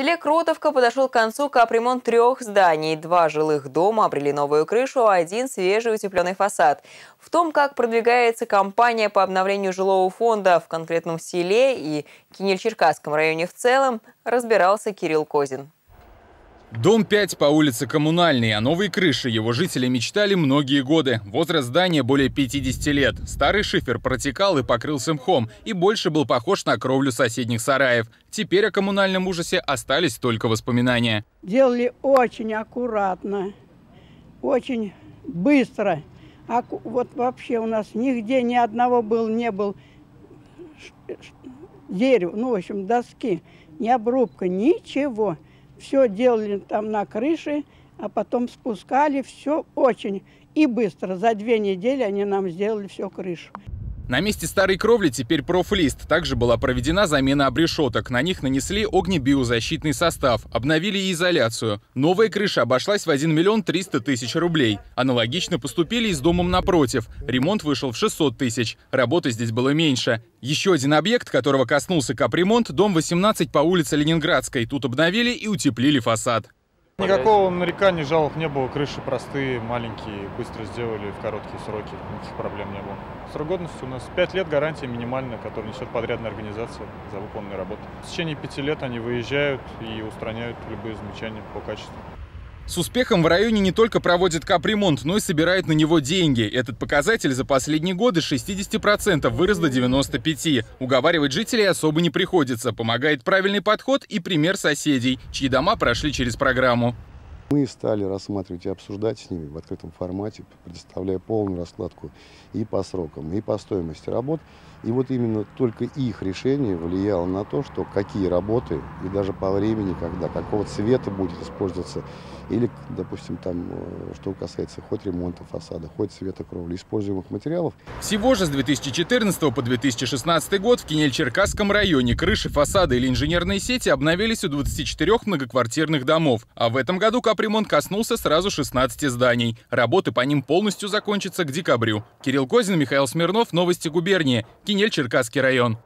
селе Кротовка подошел к концу капремонт трех зданий. Два жилых дома обрели новую крышу, а один свежий утепленный фасад. В том, как продвигается кампания по обновлению жилого фонда в конкретном селе и Кинель-Черкасском районе в целом, разбирался Кирилл Козин. Дом 5 по улице Коммунальный, а новые крыши его жители мечтали многие годы. Возраст здания более 50 лет. Старый шифер протекал и покрылся мхом, и больше был похож на кровлю соседних сараев. Теперь о коммунальном ужасе остались только воспоминания. Делали очень аккуратно, очень быстро. А вот вообще у нас нигде ни одного был, не был дерева, ну, в общем, доски, ни обрубка, ничего все делали там на крыше, а потом спускали, все очень и быстро. За две недели они нам сделали все крышу. На месте старой кровли теперь профлист. Также была проведена замена обрешеток. На них нанесли огнебиозащитный состав, обновили изоляцию. Новая крыша обошлась в 1 миллион 300 тысяч рублей. Аналогично поступили и с домом напротив. Ремонт вышел в 600 тысяч. Работы здесь было меньше. Еще один объект, которого коснулся капремонт, дом 18 по улице Ленинградской. Тут обновили и утеплили фасад. Никакого нареканий, жалоб не было. Крыши простые, маленькие, быстро сделали в короткие сроки. Никаких проблем не было. Срок годности у нас 5 лет гарантия минимальная, которую несет подрядная организация за выполненные работы. В течение 5 лет они выезжают и устраняют любые замечания по качеству. С успехом в районе не только проводят капремонт, но и собирают на него деньги. Этот показатель за последние годы 60% вырос до 95%. Уговаривать жителей особо не приходится. Помогает правильный подход и пример соседей, чьи дома прошли через программу. Мы стали рассматривать и обсуждать с ними в открытом формате, предоставляя полную раскладку и по срокам, и по стоимости работ. И вот именно только их решение влияло на то, что какие работы, и даже по времени, когда, какого цвета будет использоваться, или, допустим, там, э, что касается хоть ремонта фасада, хоть цвета кровли, используемых материалов. Всего же с 2014 по 2016 год в Кинель-Черкасском районе крыши, фасады или инженерные сети обновились у 24 многоквартирных домов. А в этом году капремонт коснулся сразу 16 зданий. Работы по ним полностью закончатся к декабрю. Кирилл Козин, Михаил Смирнов, Новости губернии. Кинель, Черкасский район.